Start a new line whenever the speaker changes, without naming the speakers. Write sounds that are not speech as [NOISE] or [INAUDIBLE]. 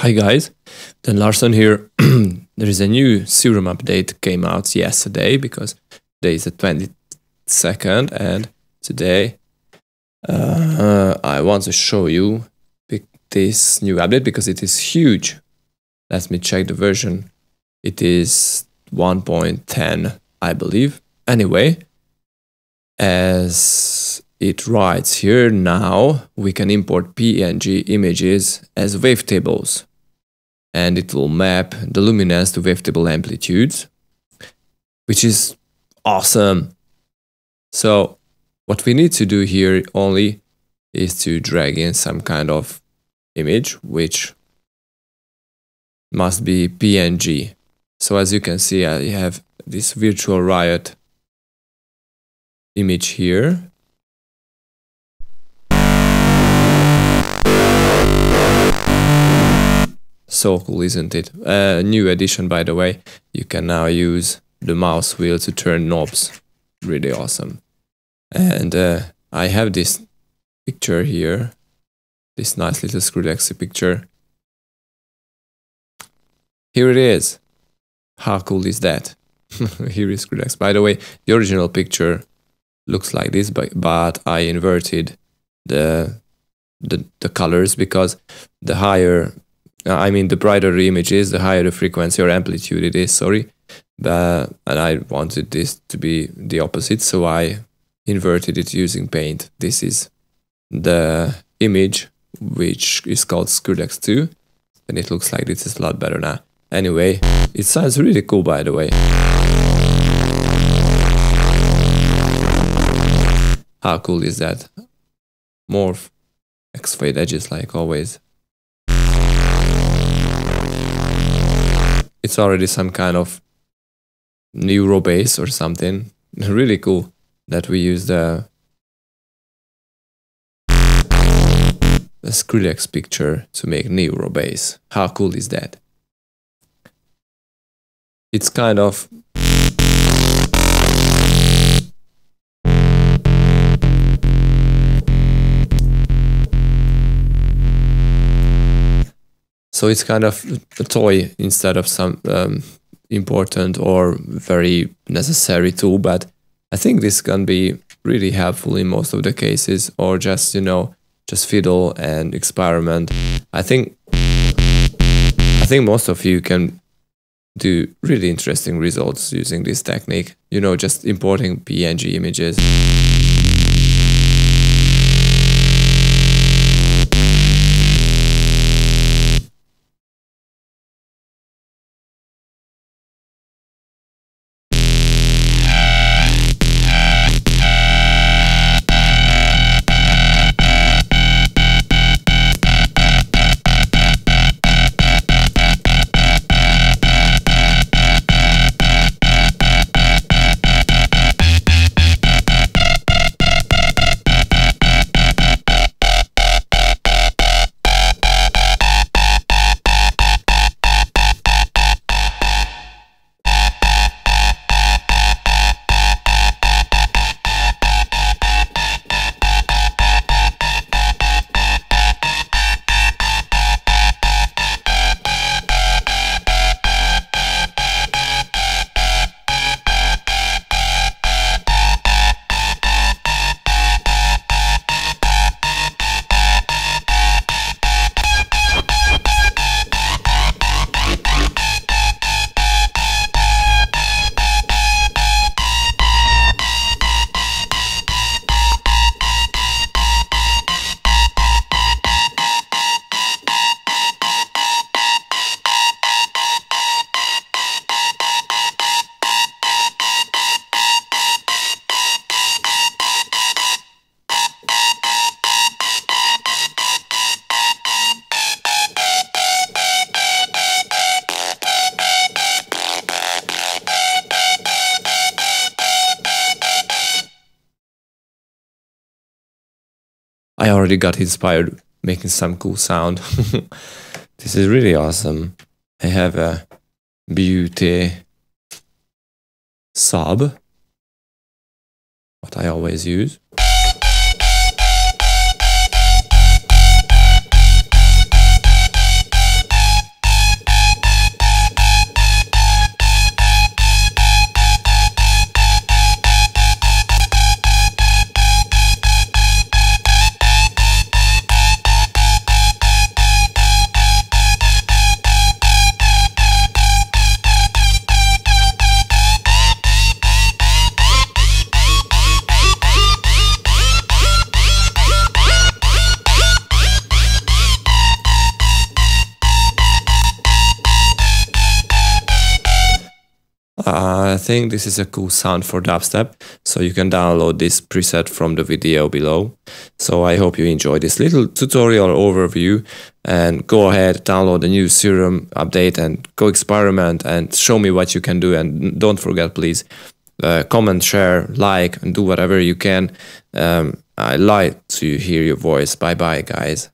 Hi guys, Dan Larsson here. [CLEARS THROAT] there is a new serum update came out yesterday because today is the 22nd and today uh, I want to show you this new update because it is huge. Let me check the version. It is 1.10 I believe. Anyway, as it writes here now we can import PNG images as wavetables and it will map the luminance to wavetable amplitudes, which is awesome. So what we need to do here only is to drag in some kind of image, which must be PNG. So as you can see, I have this virtual riot image here So cool, isn't it? A uh, new addition, by the way. You can now use the mouse wheel to turn knobs. Really awesome. And uh, I have this picture here. This nice little Skrillex picture. Here it is. How cool is that? [LAUGHS] here is Skrillex. By the way, the original picture looks like this, but, but I inverted the, the the colors because the higher Uh, I mean, the brighter the image is, the higher the frequency or amplitude it is, sorry. But, and I wanted this to be the opposite, so I inverted it using paint. This is the image, which is called Skrillex 2, and it looks like this is a lot better now. Anyway, it sounds really cool, by the way. How cool is that? Morph, X-fade edges like always. It's already some kind of neuro bass or something. [LAUGHS] really cool that we use the, the Skrillex picture to make neuro bass. How cool is that? It's kind of So it's kind of a toy instead of some um, important or very necessary tool. But I think this can be really helpful in most of the cases, or just you know just fiddle and experiment. I think I think most of you can do really interesting results using this technique. You know, just importing PNG images. I already got inspired making some cool sound. [LAUGHS] this is really awesome. I have a beauty sub, what I always use. Think this is a cool sound for dubstep. So you can download this preset from the video below. So I hope you enjoyed this little tutorial overview and go ahead, download the new Serum update and go experiment and show me what you can do. And don't forget, please, uh, comment, share, like, and do whatever you can. Um, I like to hear your voice. Bye bye, guys.